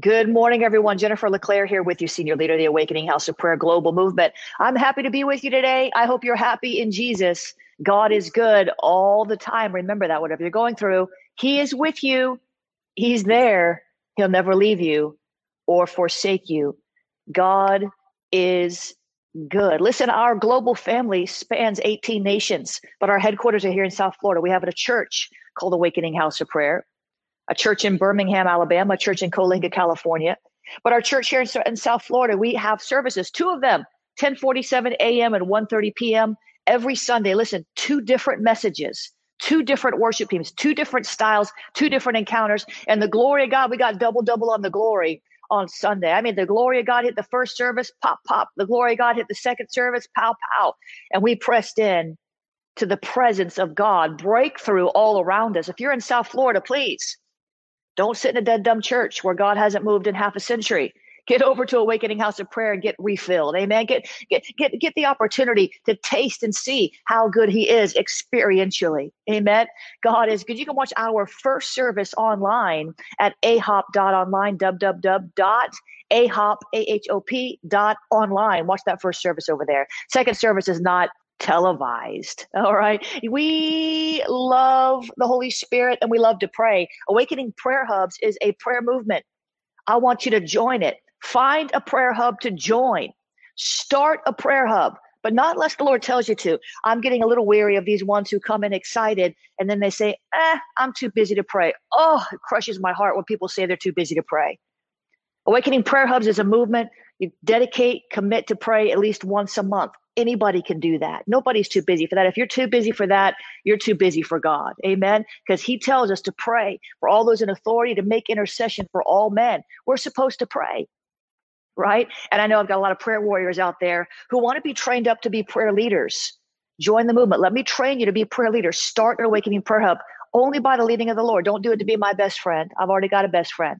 Good morning, everyone. Jennifer LeClaire here with you, Senior Leader of the Awakening House of Prayer Global Movement. I'm happy to be with you today. I hope you're happy in Jesus. God is good all the time. Remember that, whatever you're going through, He is with you. He's there. He'll never leave you or forsake you. God is good. Listen, our global family spans 18 nations, but our headquarters are here in South Florida. We have a church called Awakening House of Prayer a church in Birmingham, Alabama, a church in Coalinga, California. But our church here in South Florida, we have services, two of them, 1047 a.m. and 1.30 p.m. every Sunday. Listen, two different messages, two different worship teams, two different styles, two different encounters. And the glory of God, we got double, double on the glory on Sunday. I mean, the glory of God hit the first service, pop, pop. The glory of God hit the second service, pow, pow. And we pressed in to the presence of God, breakthrough all around us. If you're in South Florida, please don't sit in a dead dumb church where God hasn't moved in half a century. Get over to Awakening House of Prayer and get refilled. Amen. Get get get get the opportunity to taste and see how good He is experientially. Amen. God is good. You can watch our first service online at ahop.online, www.ahop, A-H-O-P dot online. Watch that first service over there. Second service is not televised. All right. We love the Holy Spirit and we love to pray. Awakening Prayer Hubs is a prayer movement. I want you to join it. Find a prayer hub to join. Start a prayer hub, but not unless the Lord tells you to. I'm getting a little weary of these ones who come in excited and then they say, eh, I'm too busy to pray. Oh, it crushes my heart when people say they're too busy to pray. Awakening Prayer Hubs is a movement. You dedicate, commit to pray at least once a month anybody can do that. Nobody's too busy for that. If you're too busy for that, you're too busy for God. Amen. Because he tells us to pray for all those in authority to make intercession for all men. We're supposed to pray. Right. And I know I've got a lot of prayer warriors out there who want to be trained up to be prayer leaders. Join the movement. Let me train you to be prayer leaders. Start an awakening prayer hub only by the leading of the Lord. Don't do it to be my best friend. I've already got a best friend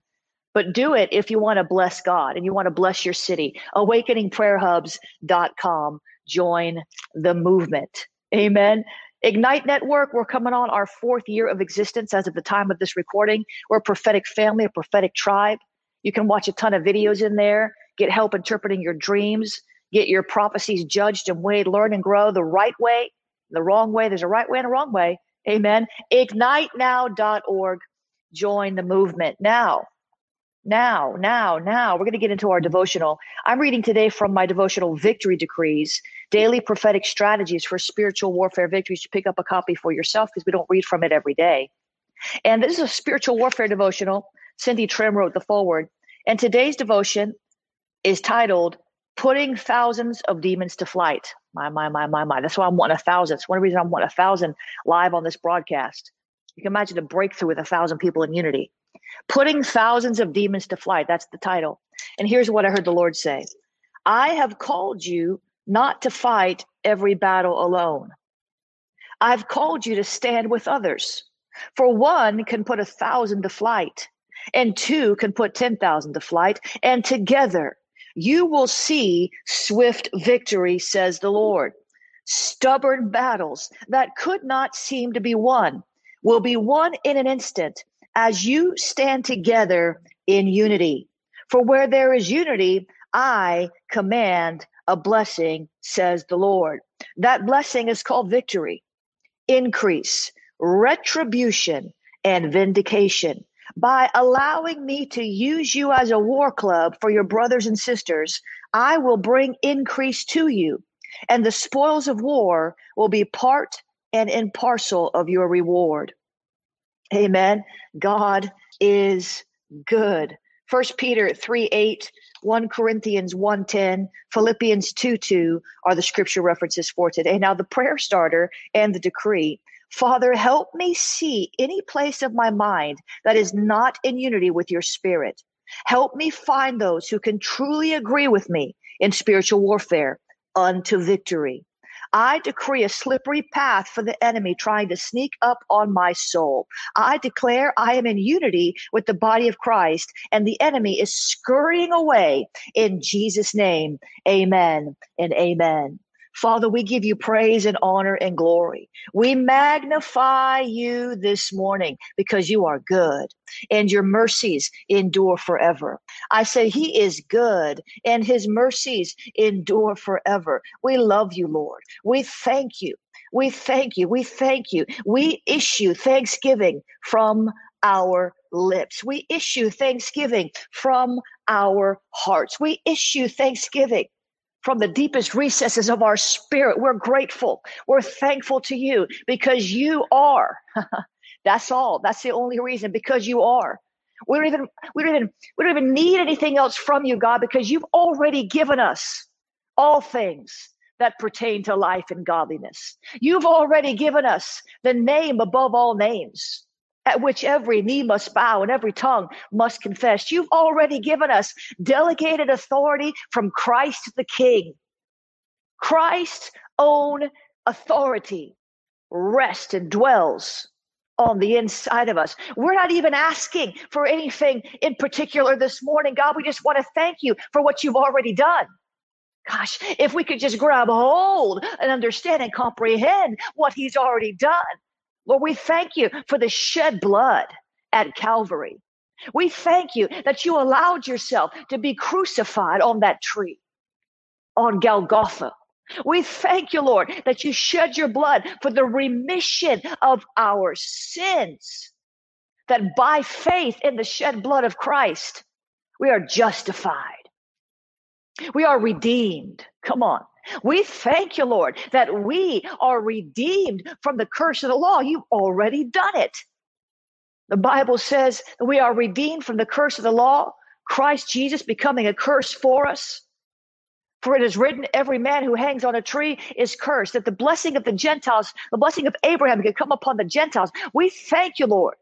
but do it if you want to bless God and you want to bless your city. AwakeningPrayerHubs.com join the movement. Amen. Ignite Network, we're coming on our fourth year of existence as of the time of this recording. We're a prophetic family, a prophetic tribe. You can watch a ton of videos in there, get help interpreting your dreams, get your prophecies judged and weighed, learn and grow the right way, the wrong way. There's a right way and a wrong way. Amen. IgniteNow.org. Join the movement now. Now, now, now, we're going to get into our devotional. I'm reading today from my devotional Victory Decrees, Daily Prophetic Strategies for Spiritual Warfare Victories. You pick up a copy for yourself because we don't read from it every day. And this is a spiritual warfare devotional. Cindy Trimm wrote the forward. And today's devotion is titled Putting Thousands of Demons to Flight. My, my, my, my, my. That's why I'm wanting a thousand. It's one reason I'm wanting a thousand live on this broadcast. You can imagine a breakthrough with a thousand people in unity. Putting thousands of demons to flight. That's the title. And here's what I heard the Lord say I have called you not to fight every battle alone. I've called you to stand with others. For one can put a thousand to flight, and two can put 10,000 to flight, and together you will see swift victory, says the Lord. Stubborn battles that could not seem to be won will be won in an instant as you stand together in unity. For where there is unity, I command a blessing, says the Lord. That blessing is called victory, increase, retribution, and vindication. By allowing me to use you as a war club for your brothers and sisters, I will bring increase to you, and the spoils of war will be part and in parcel of your reward. Amen. God is good. First Peter 3 8, 1 Corinthians 1 10, Philippians 2 2 are the scripture references for today. Now, the prayer starter and the decree. Father, help me see any place of my mind that is not in unity with your spirit. Help me find those who can truly agree with me in spiritual warfare unto victory. I decree a slippery path for the enemy trying to sneak up on my soul. I declare I am in unity with the body of Christ and the enemy is scurrying away in Jesus' name. Amen and amen. Father, we give you praise and honor and glory. We magnify you this morning because you are good and your mercies endure forever. I say he is good and his mercies endure forever. We love you, Lord. We thank you. We thank you. We thank you. We issue thanksgiving from our lips. We issue thanksgiving from our hearts. We issue thanksgiving from the deepest recesses of our spirit. We're grateful. We're thankful to you because you are. That's all. That's the only reason because you are. We don't even we don't even we don't even need anything else from you, God, because you've already given us all things that pertain to life and godliness. You've already given us the name above all names at which every knee must bow and every tongue must confess. You've already given us delegated authority from Christ the King. Christ's own authority rests and dwells on the inside of us. We're not even asking for anything in particular this morning. God, we just want to thank you for what you've already done. Gosh, if we could just grab hold and understand and comprehend what he's already done, Lord, we thank you for the shed blood at Calvary. We thank you that you allowed yourself to be crucified on that tree, on Golgotha. We thank you, Lord, that you shed your blood for the remission of our sins. That by faith in the shed blood of Christ, we are justified. We are redeemed. Come on. We thank you, Lord, that we are redeemed from the curse of the law. You've already done it. The Bible says that we are redeemed from the curse of the law, Christ Jesus becoming a curse for us. For it is written, every man who hangs on a tree is cursed, that the blessing of the Gentiles, the blessing of Abraham can come upon the Gentiles. We thank you, Lord,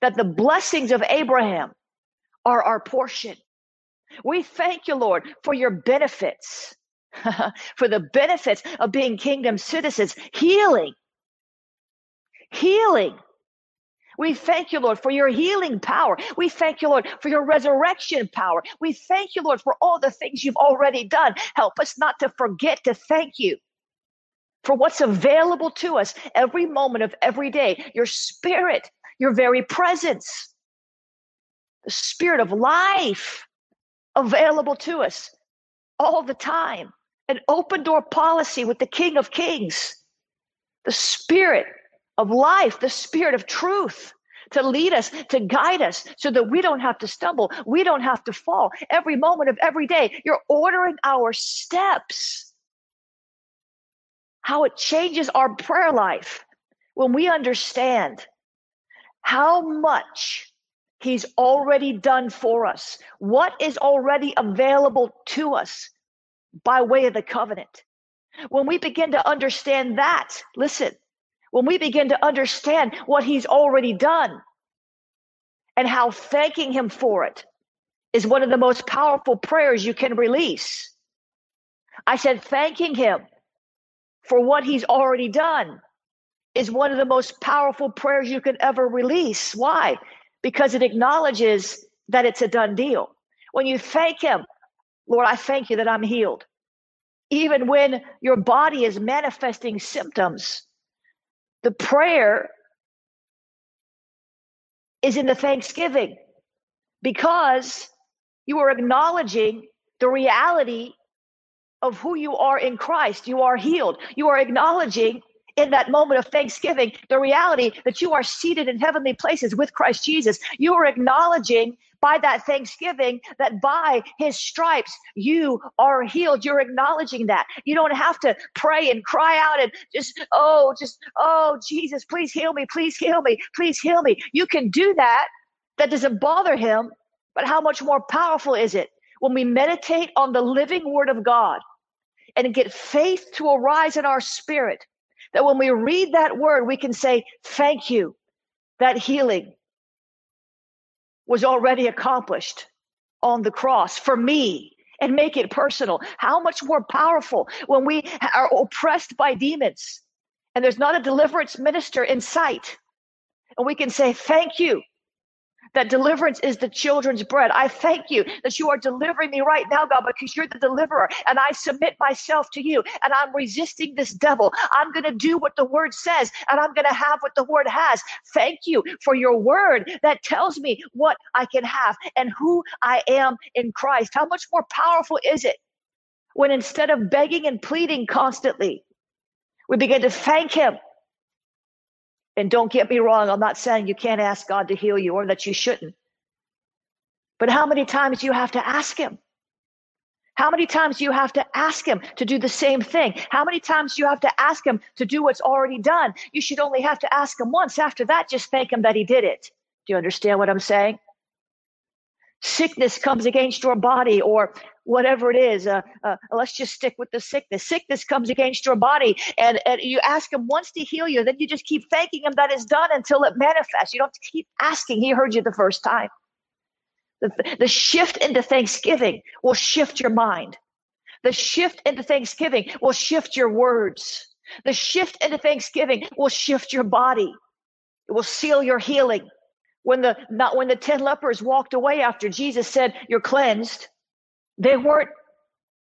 that the blessings of Abraham are our portion. We thank you, Lord, for your benefits. for the benefits of being kingdom citizens, healing. Healing. We thank you, Lord, for your healing power. We thank you, Lord, for your resurrection power. We thank you, Lord, for all the things you've already done. Help us not to forget to thank you for what's available to us every moment of every day. Your spirit, your very presence, the spirit of life available to us all the time an open door policy with the King of Kings, the Spirit of life, the Spirit of truth to lead us, to guide us so that we don't have to stumble, we don't have to fall. Every moment of every day, you're ordering our steps. How it changes our prayer life when we understand how much He's already done for us, what is already available to us by way of the covenant. When we begin to understand that, listen, when we begin to understand what he's already done and how thanking him for it is one of the most powerful prayers you can release. I said, thanking him for what he's already done is one of the most powerful prayers you can ever release. Why? Because it acknowledges that it's a done deal. When you thank him Lord, I thank you that I'm healed. Even when your body is manifesting symptoms, the prayer is in the thanksgiving because you are acknowledging the reality of who you are in Christ. You are healed. You are acknowledging in that moment of thanksgiving the reality that you are seated in heavenly places with Christ Jesus. You are acknowledging by that thanksgiving that by his stripes you are healed. You're acknowledging that. You don't have to pray and cry out and just, oh, just, oh, Jesus, please heal me, please heal me, please heal me. You can do that. That doesn't bother him. But how much more powerful is it when we meditate on the living word of God and get faith to arise in our spirit? That when we read that word, we can say, Thank you. That healing, was already accomplished on the cross for me and make it personal. How much more powerful when we are oppressed by demons and there's not a deliverance minister in sight. And we can say, Thank you that deliverance is the children's bread. I thank you that you are delivering me right now, God, because you're the deliverer. And I submit myself to you and I'm resisting this devil. I'm going to do what the word says and I'm going to have what the word has. Thank you for your word that tells me what I can have and who I am in Christ. How much more powerful is it when instead of begging and pleading constantly, we begin to thank him and don't get me wrong, I'm not saying you can't ask God to heal you or that you shouldn't. But how many times do you have to ask Him? How many times do you have to ask Him to do the same thing? How many times do you have to ask Him to do what's already done? You should only have to ask Him once. After that, just thank Him that He did it. Do you understand what I'm saying? Sickness comes against your body, or whatever it is. Uh, uh, let's just stick with the sickness. Sickness comes against your body, and, and you ask Him once to heal you. Then you just keep thanking Him that it's done until it manifests. You don't keep asking. He heard you the first time. The, the shift into thanksgiving will shift your mind. The shift into thanksgiving will shift your words. The shift into thanksgiving will shift your body. It will seal your healing. When the not when the 10 lepers walked away after Jesus said, You're cleansed, they weren't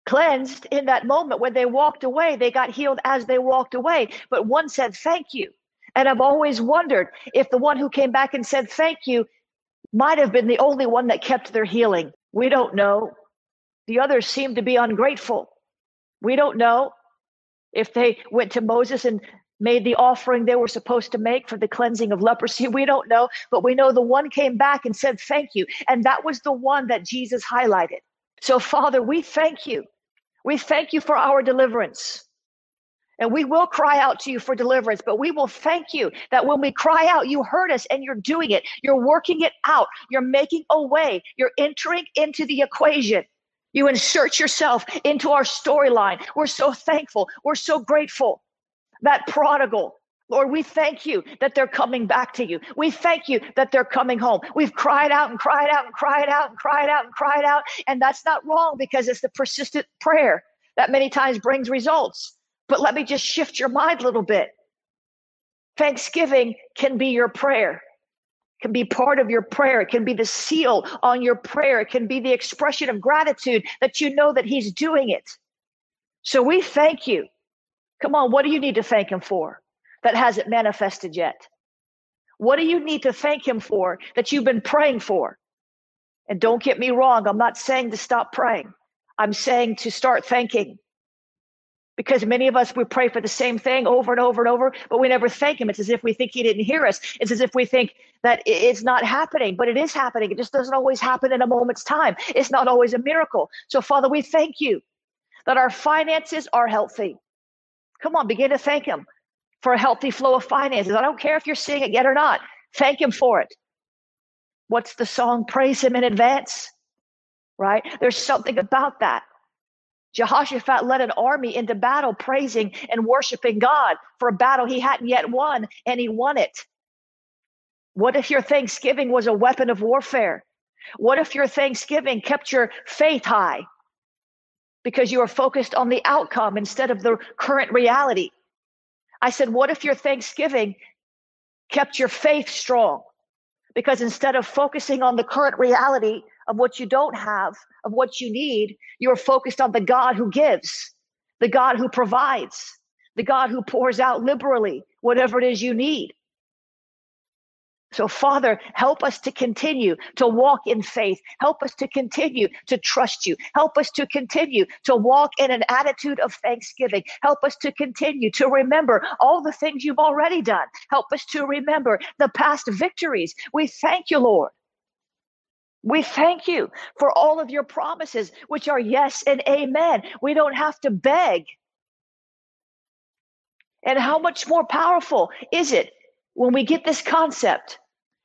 cleansed in that moment. When they walked away, they got healed as they walked away. But one said, Thank you. And I've always wondered if the one who came back and said, Thank you, might have been the only one that kept their healing. We don't know. The others seem to be ungrateful. We don't know if they went to Moses and made the offering they were supposed to make for the cleansing of leprosy. We don't know, but we know the one came back and said, Thank you. And that was the one that Jesus highlighted. So, Father, we thank you. We thank you for our deliverance. And we will cry out to you for deliverance, but we will thank you that when we cry out, you heard us and you're doing it. You're working it out. You're making a way. You're entering into the equation. You insert yourself into our storyline. We're so thankful. We're so grateful. That prodigal, Lord, we thank you that they're coming back to you. We thank you that they're coming home. We've cried out and cried out and cried out and cried out and cried out. And that's not wrong because it's the persistent prayer that many times brings results. But let me just shift your mind a little bit. Thanksgiving can be your prayer, can be part of your prayer. It can be the seal on your prayer. It can be the expression of gratitude that you know that He's doing it. So we thank you. Come on, what do you need to thank Him for? that hasn't manifested yet? What do you need to thank Him for that you've been praying for? And don't get me wrong, I'm not saying to stop praying. I'm saying to start thanking. Because many of us, we pray for the same thing over and over and over, but we never thank Him. It's as if we think He didn't hear us. It's as if we think that it's not happening, but it is happening. It just doesn't always happen in a moment's time. It's not always a miracle. So, Father, we thank you that our finances are healthy. Come on, begin to thank Him for a healthy flow of finances. I don't care if you're seeing it yet or not. Thank Him for it. What's the song? Praise Him in advance, right? There's something about that. Jehoshaphat led an army into battle, praising and worshiping God for a battle he hadn't yet won, and he won it. What if your Thanksgiving was a weapon of warfare? What if your Thanksgiving kept your faith high because you are focused on the outcome instead of the current reality? I said, What if your Thanksgiving kept your faith strong? Because instead of focusing on the current reality of what you don't have, of what you need, you're focused on the God who gives, the God who provides, the God who pours out liberally whatever it is you need. So, Father, help us to continue to walk in faith. Help us to continue to trust you. Help us to continue to walk in an attitude of thanksgiving. Help us to continue to remember all the things you've already done. Help us to remember the past victories. We thank you, Lord. We thank you for all of your promises, which are yes and amen. We don't have to beg. And how much more powerful is it when we get this concept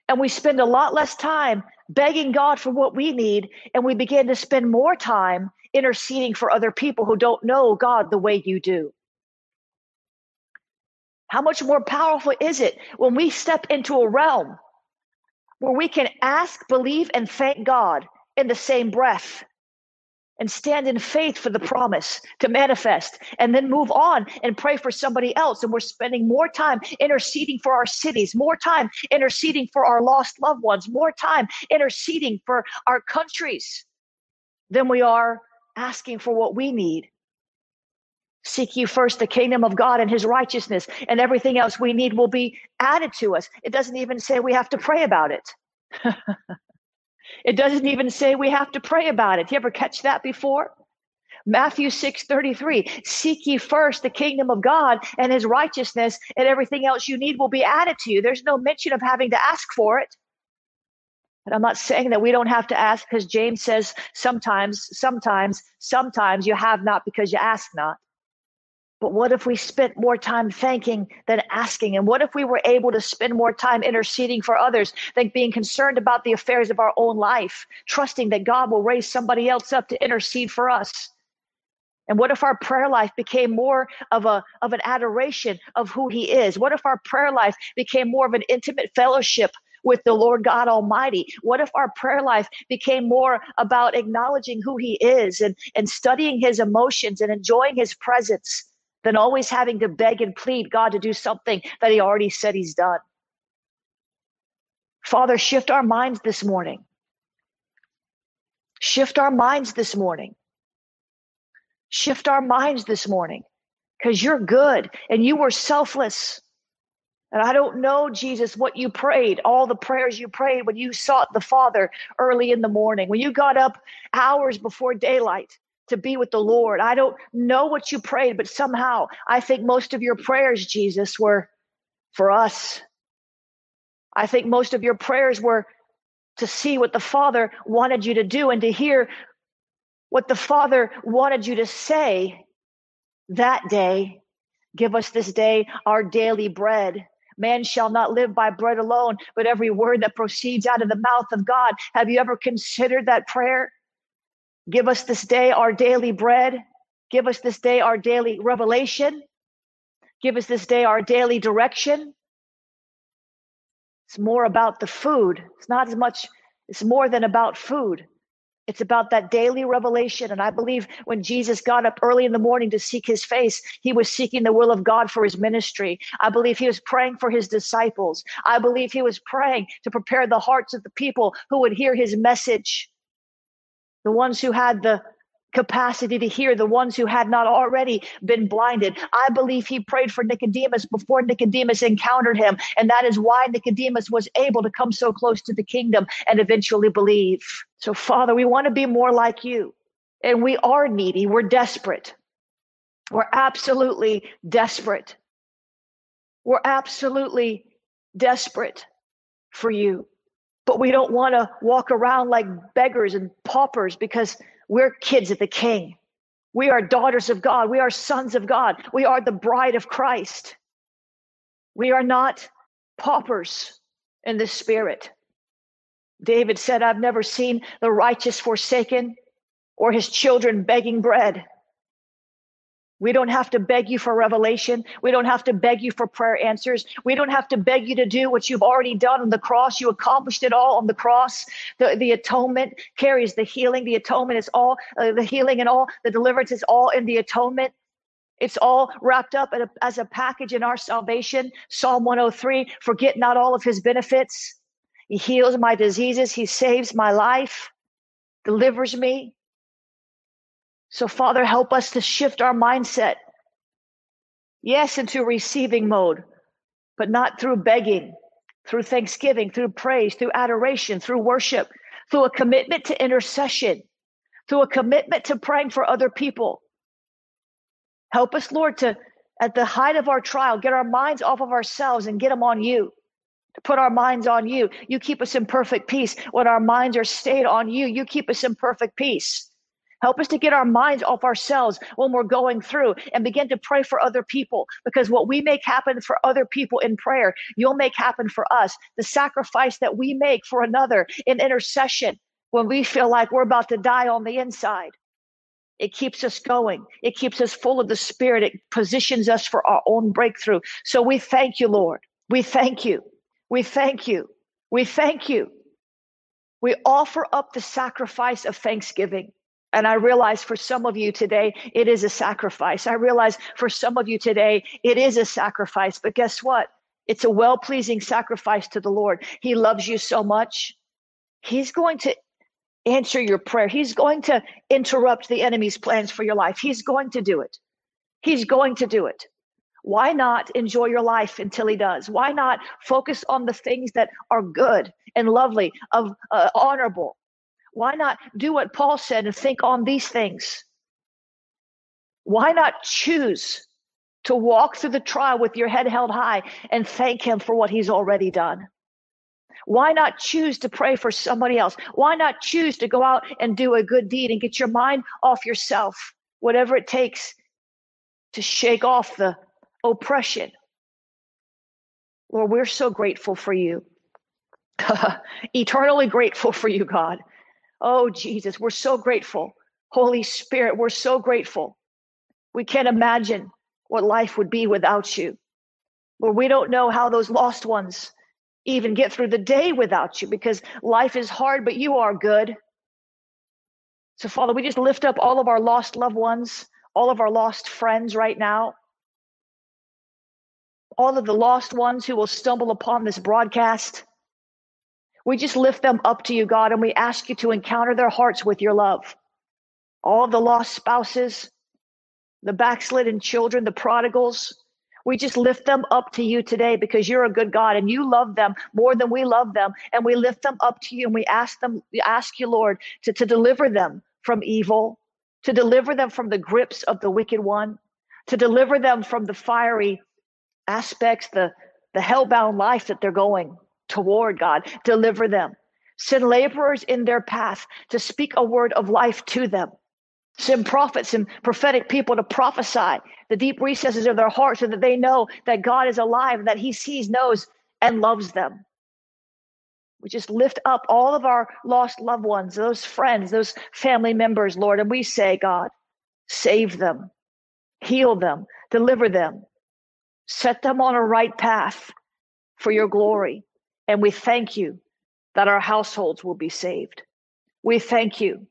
and we spend a lot less time begging God for what we need, and we begin to spend more time interceding for other people who don't know God the way you do. How much more powerful is it when we step into a realm where we can ask, believe, and thank God in the same breath? And stand in faith for the promise to manifest and then move on and pray for somebody else. And we're spending more time interceding for our cities, more time interceding for our lost loved ones, more time interceding for our countries than we are asking for what we need. Seek you first the kingdom of God and his righteousness, and everything else we need will be added to us. It doesn't even say we have to pray about it. It doesn't even say we have to pray about it. You ever catch that before? Matthew 6 33. Seek ye first the kingdom of God and his righteousness, and everything else you need will be added to you. There's no mention of having to ask for it. And I'm not saying that we don't have to ask because James says sometimes, sometimes, sometimes you have not because you ask not. But what if we spent more time thanking than asking? And what if we were able to spend more time interceding for others than being concerned about the affairs of our own life, trusting that God will raise somebody else up to intercede for us? And what if our prayer life became more of a of an adoration of who he is? What if our prayer life became more of an intimate fellowship with the Lord God Almighty? What if our prayer life became more about acknowledging who he is and, and studying his emotions and enjoying his presence? Than always having to beg and plead God to do something that He already said He's done. Father, shift our minds this morning. Shift our minds this morning. Shift our minds this morning because you're good and you were selfless. And I don't know, Jesus, what you prayed, all the prayers you prayed when you sought the Father early in the morning, when you got up hours before daylight to be with the Lord. I don't know what you prayed, but somehow I think most of your prayers, Jesus, were for us. I think most of your prayers were to see what the Father wanted you to do and to hear what the Father wanted you to say that day. Give us this day our daily bread. Man shall not live by bread alone, but every word that proceeds out of the mouth of God. Have you ever considered that prayer? Give us this day our daily bread. Give us this day our daily revelation. Give us this day our daily direction. It's more about the food. It's not as much, it's more than about food. It's about that daily revelation. And I believe when Jesus got up early in the morning to seek his face, he was seeking the will of God for his ministry. I believe he was praying for his disciples. I believe he was praying to prepare the hearts of the people who would hear his message the ones who had the capacity to hear, the ones who had not already been blinded. I believe he prayed for Nicodemus before Nicodemus encountered him. And that is why Nicodemus was able to come so close to the kingdom and eventually believe. So, Father, we want to be more like you. And we are needy, we're desperate. We're absolutely desperate. We're absolutely desperate for you but we don't want to walk around like beggars and paupers because we're kids of the king. We are daughters of God. We are sons of God. We are the bride of Christ. We are not paupers in the spirit. David said, I've never seen the righteous forsaken or his children begging bread. We don't have to beg you for revelation. We don't have to beg you for prayer answers. We don't have to beg you to do what you've already done on the cross. You accomplished it all on the cross. The, the atonement carries the healing. The atonement is all uh, the healing and all the deliverance is all in the atonement. It's all wrapped up a, as a package in our salvation. Psalm 103 Forget not all of his benefits. He heals my diseases. He saves my life, delivers me. So, Father, help us to shift our mindset, yes, into receiving mode, but not through begging, through thanksgiving, through praise, through adoration, through worship, through a commitment to intercession, through a commitment to praying for other people. Help us, Lord, to, at the height of our trial, get our minds off of ourselves and get them on you. Put our minds on you. You keep us in perfect peace when our minds are stayed on you. You keep us in perfect peace. Help us to get our minds off ourselves when we're going through and begin to pray for other people because what we make happen for other people in prayer, you'll make happen for us. The sacrifice that we make for another in intercession when we feel like we're about to die on the inside. It keeps us going. It keeps us full of the Spirit. It positions us for our own breakthrough. So we thank you, Lord. We thank you. We thank you. We thank you. We offer up the sacrifice of thanksgiving. And I realize for some of you today, it is a sacrifice. I realize for some of you today, it is a sacrifice. But guess what? It's a well pleasing sacrifice to the Lord. He loves you so much. He's going to answer your prayer. He's going to interrupt the enemy's plans for your life. He's going to do it. He's going to do it. Why not enjoy your life until he does? Why not focus on the things that are good and lovely, of uh, honorable? Why not do what Paul said and think on these things? Why not choose to walk through the trial with your head held high and thank him for what he's already done? Why not choose to pray for somebody else? Why not choose to go out and do a good deed and get your mind off yourself, whatever it takes to shake off the oppression? Lord, we're so grateful for you. Eternally grateful for you, God. Oh, Jesus, we're so grateful. Holy Spirit, we're so grateful. We can't imagine what life would be without you. Lord, we don't know how those lost ones even get through the day without you because life is hard, but you are good. So, Father, we just lift up all of our lost loved ones, all of our lost friends right now, all of the lost ones who will stumble upon this broadcast. We just lift them up to you, God, and we ask you to encounter their hearts with your love. All of the lost spouses, the backslidden children, the prodigals, we just lift them up to you today because you're a good God and you love them more than we love them. And we lift them up to you and we ask them, we ask you, Lord, to, to deliver them from evil, to deliver them from the grips of the wicked one, to deliver them from the fiery aspects, the, the hellbound life that they're going toward, God. Deliver them. Send laborers in their path to speak a word of life to them. Send prophets and prophetic people to prophesy the deep recesses of their heart so that they know that God is alive, that He sees, knows, and loves them. We just lift up all of our lost loved ones, those friends, those family members, Lord, and we say, God, save them, heal them, deliver them, set them on a right path for your glory. And we thank you that our households will be saved. We thank you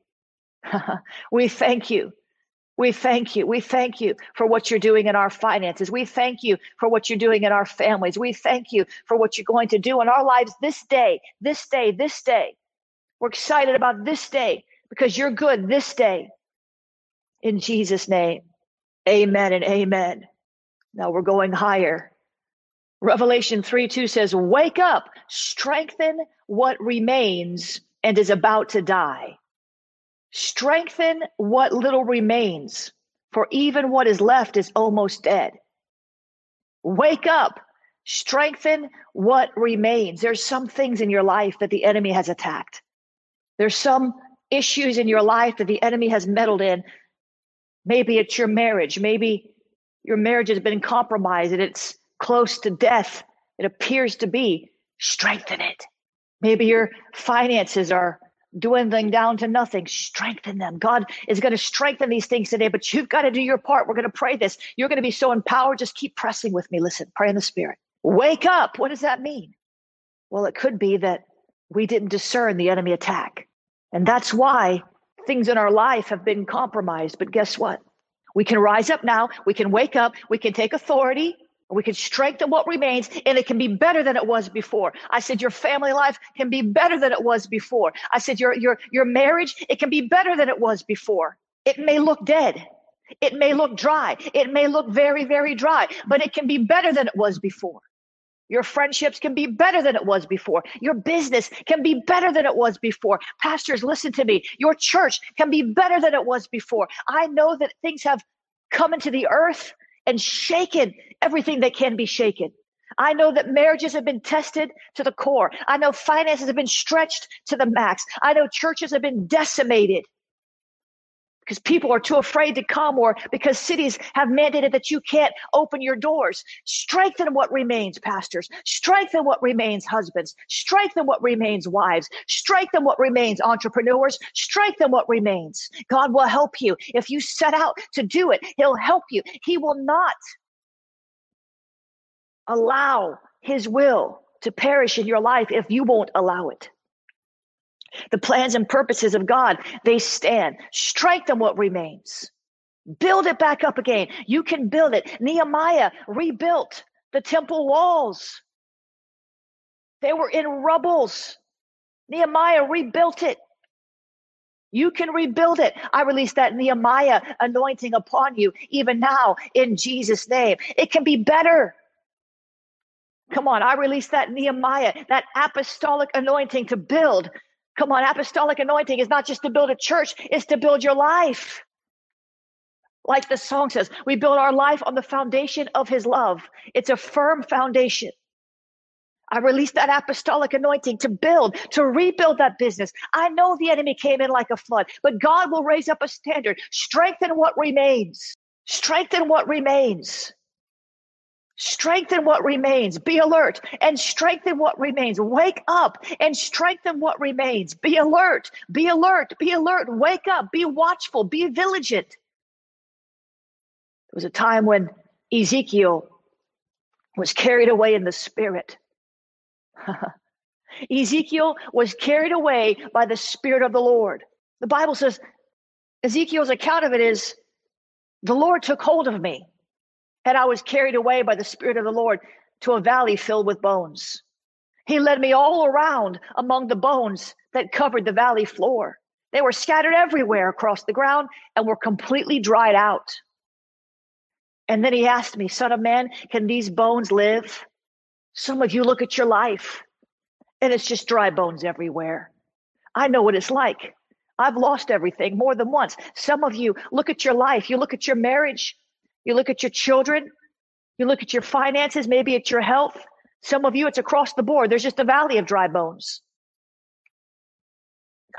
we thank you. We thank you. We thank you for what you're doing in our finances. We thank you for what you're doing in our families. We thank you for what you're going to do in our lives this day, this day, this day. We're excited about this day because you're good this day. In Jesus' name, amen and amen. Now we're going higher. Revelation 3 2 says, Wake up, strengthen what remains and is about to die. Strengthen what little remains, for even what is left is almost dead. Wake up, strengthen what remains. There's some things in your life that the enemy has attacked. There's some issues in your life that the enemy has meddled in. Maybe it's your marriage. Maybe your marriage has been compromised and it's close to death. It appears to be. Strengthen it. Maybe your finances are dwindling down to nothing. Strengthen them. God is going to strengthen these things today, but you've got to do your part. We're going to pray this. You're going to be so empowered. Just keep pressing with me. Listen, pray in the spirit. Wake up. What does that mean? Well, it could be that we didn't discern the enemy attack. And that's why things in our life have been compromised. But guess what? We can rise up now. We can wake up. We can take authority. We can strengthen what remains and it can be better than it was before. I said your family life can be better than it was before. I said your your your marriage it can be better than it was before. It may look dead. It may look dry. It may look very very dry, but it can be better than it was before. Your friendships can be better than it was before. Your business can be better than it was before. Pastors, listen to me. Your church can be better than it was before. I know that things have come into the earth and shaken everything that can be shaken. I know that marriages have been tested to the core. I know finances have been stretched to the max. I know churches have been decimated because people are too afraid to come or because cities have mandated that you can't open your doors. Strengthen what remains, pastors. Strengthen what remains, husbands. Strengthen what remains, wives. Strengthen what remains, entrepreneurs. Strengthen what remains. God will help you. If you set out to do it, He'll help you. He will not allow His will to perish in your life if you won't allow it. The plans and purposes of God, they stand. Strengthen what remains. Build it back up again. You can build it. Nehemiah rebuilt the temple walls. They were in rubbles. Nehemiah rebuilt it. You can rebuild it. I release that Nehemiah anointing upon you even now in Jesus' name. It can be better. Come on, I release that Nehemiah, that apostolic anointing to build. Come on, apostolic anointing is not just to build a church, it's to build your life. Like the song says, we build our life on the foundation of his love. It's a firm foundation. I release that apostolic anointing to build, to rebuild that business. I know the enemy came in like a flood, but God will raise up a standard. Strengthen what remains. Strengthen what remains. Strengthen what remains. Be alert and strengthen what remains. Wake up and strengthen what remains. Be alert. Be alert. Be alert. Wake up. Be watchful. Be vigilant. There was a time when Ezekiel was carried away in the spirit. Ezekiel was carried away by the Spirit of the Lord. The Bible says, Ezekiel's account of it is, the Lord took hold of me, and I was carried away by the Spirit of the Lord to a valley filled with bones. He led me all around among the bones that covered the valley floor. They were scattered everywhere across the ground and were completely dried out. And then he asked me, Son of man, can these bones live? Some of you look at your life and it's just dry bones everywhere. I know what it's like. I've lost everything more than once. Some of you look at your life, you look at your marriage, you look at your children, you look at your finances, maybe it's your health. Some of you, it's across the board. There's just a valley of dry bones.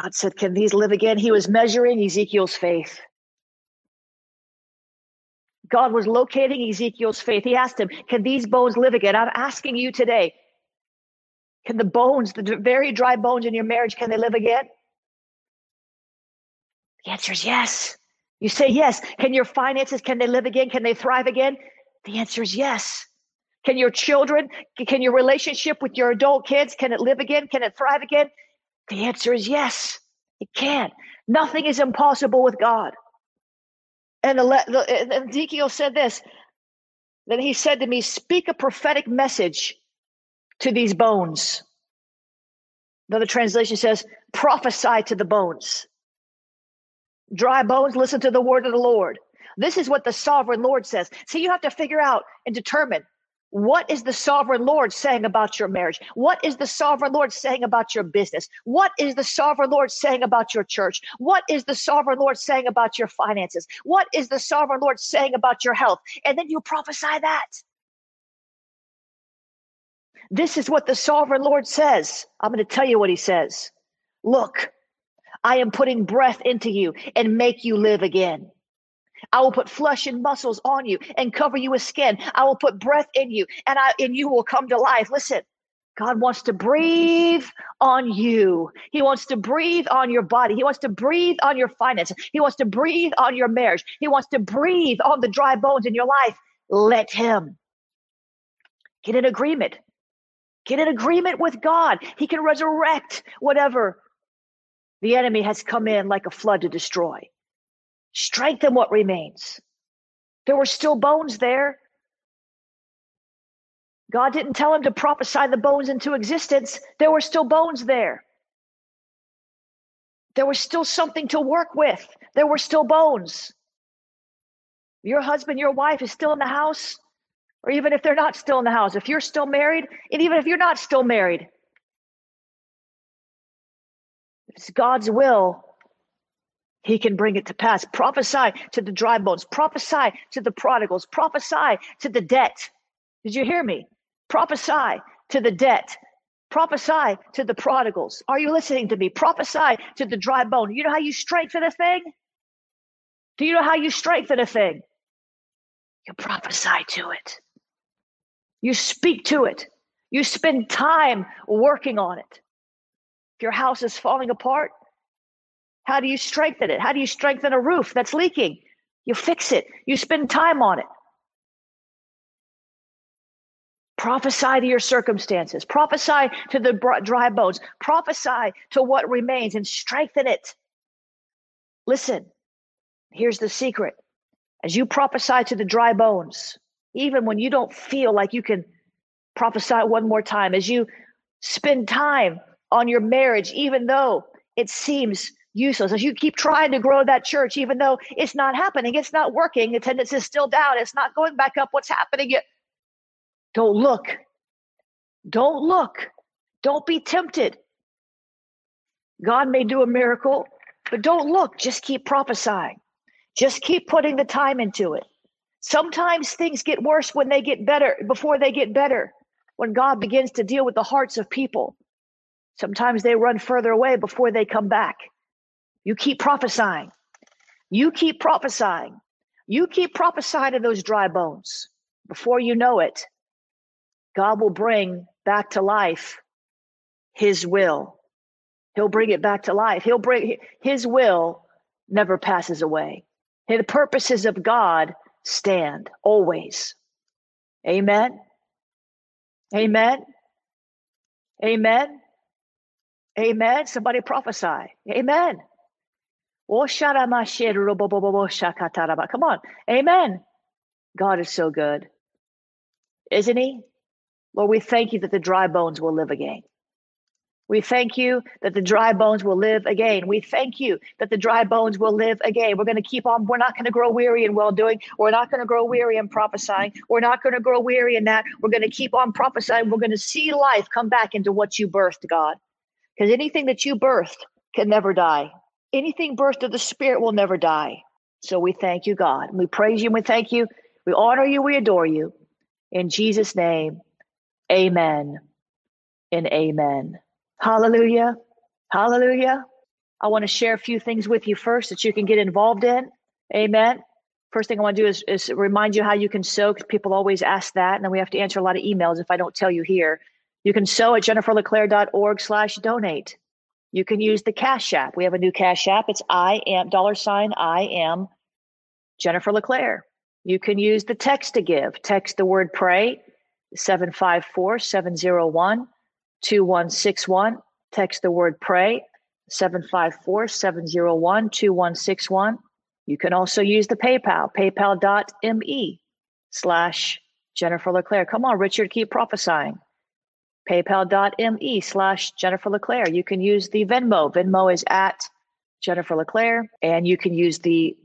God said, Can these live again? He was measuring Ezekiel's faith. God was locating Ezekiel's faith. He asked him, Can these bones live again? I'm asking you today, can the bones, the very dry bones in your marriage, can they live again? The answer is yes. You say yes. Can your finances, can they live again? Can they thrive again? The answer is yes. Can your children, can your relationship with your adult kids, can it live again? Can it thrive again? The answer is yes. It can. Nothing is impossible with God. And Ezekiel said this. Then he said to me, Speak a prophetic message to these bones. Another translation says, Prophesy to the bones. Dry bones, listen to the word of the Lord. This is what the sovereign Lord says. See, you have to figure out and determine what is the sovereign Lord saying about your marriage? What is the sovereign Lord saying about your business? What is the sovereign Lord saying about your church? What is the sovereign Lord saying about your finances? What is the sovereign Lord saying about your health? And then you prophesy that. This is what the sovereign Lord says. I'm going to tell you what he says. Look, I am putting breath into you and make you live again. I will put flesh and muscles on you and cover you with skin. I will put breath in you and I and you will come to life. Listen, God wants to breathe on you. He wants to breathe on your body. He wants to breathe on your finances. He wants to breathe on your marriage. He wants to breathe on the dry bones in your life. Let him get in agreement. Get in agreement with God. He can resurrect whatever the enemy has come in like a flood to destroy. Strengthen what remains. There were still bones there. God didn't tell him to prophesy the bones into existence. There were still bones there. There was still something to work with. There were still bones. Your husband, your wife is still in the house, or even if they're not still in the house, if you're still married, and even if you're not still married, if it's God's will, he can bring it to pass. Prophesy to the dry bones. Prophesy to the prodigals. Prophesy to the debt. Did you hear me? Prophesy to the debt. Prophesy to the prodigals. Are you listening to me? Prophesy to the dry bone. You know how you strengthen a thing? Do you know how you strengthen a thing? You prophesy to it. You speak to it. You spend time working on it. If your house is falling apart, how do you strengthen it? How do you strengthen a roof that's leaking? You fix it, you spend time on it. Prophesy to your circumstances. Prophesy to the dry bones. Prophesy to what remains and strengthen it. Listen, here's the secret. As you prophesy to the dry bones, even when you don't feel like you can prophesy one more time, as you spend time on your marriage, even though it seems useless, as you keep trying to grow that church, even though it's not happening, it's not working, attendance is still down, it's not going back up, what's happening? Yet? Don't look. Don't look. Don't be tempted. God may do a miracle, but don't look. Just keep prophesying. Just keep putting the time into it. Sometimes things get worse when they get better, before they get better, when God begins to deal with the hearts of people. Sometimes they run further away before they come back. You keep prophesying. You keep prophesying. You keep prophesying to those dry bones. Before you know it, God will bring back to life his will. He'll bring it back to life. He'll bring his will never passes away. The purposes of God stand always. Amen. Amen. Amen. Amen. Somebody prophesy. Amen. Oh, come on. Amen. God is so good. Isn't he? Lord, we thank you that the dry bones will live again. We thank you that the dry bones will live again. We thank you that the dry bones will live again. We're going to keep on. We're not going to grow weary in well doing. We're not going to grow weary in prophesying. We're not going to grow weary in that. We're going to keep on prophesying. We're going to see life come back into what you birthed, God. Because anything that you birthed can never die. Anything birthed of the Spirit will never die. So we thank you, God. We praise you and we thank you. We honor you. We adore you. In Jesus' name, amen and amen. Hallelujah. Hallelujah. I want to share a few things with you first that you can get involved in. Amen. First thing I want to do is, is remind you how you can sow people always ask that. And then we have to answer a lot of emails if I don't tell you here. You can sow at jenniferleclaire.org slash donate. You can use the Cash App. We have a new Cash App. It's I am dollar sign I am Jennifer LeClaire. You can use the text to give. Text the word pray 754 701 2161. Text the word pray 754 701 2161. You can also use the PayPal, paypal.me slash Jennifer LeClaire. Come on, Richard, keep prophesying. PayPal.me slash Jennifer LeClaire. You can use the Venmo. Venmo is at Jennifer LeClaire, and you can use the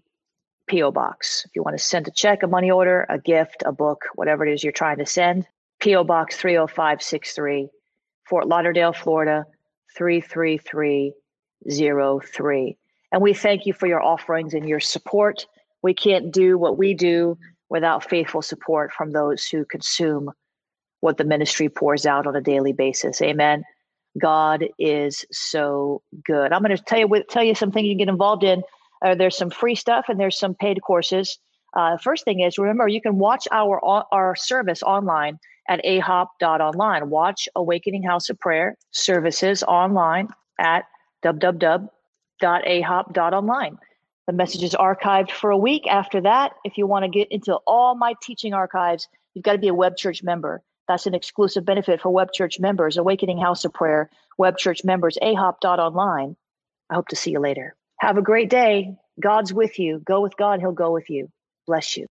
P.O. Box. If you want to send a check, a money order, a gift, a book, whatever it is you're trying to send, P.O. Box 30563, Fort Lauderdale, Florida 33303. And we thank you for your offerings and your support. We can't do what we do without faithful support from those who consume what the ministry pours out on a daily basis. Amen. God is so good. I'm going to tell you tell you something you can get involved in. Uh, there's some free stuff and there's some paid courses. Uh, first thing is remember you can watch our our service online at ahop.online. Watch Awakening House of Prayer services online at www.ahop.online. The message is archived for a week. After that, if you want to get into all my teaching archives, you've got to be a web church member. That's an exclusive benefit for web church members, Awakening House of Prayer, web church members, ahop.online. I hope to see you later. Have a great day. God's with you. Go with God, He'll go with you. Bless you.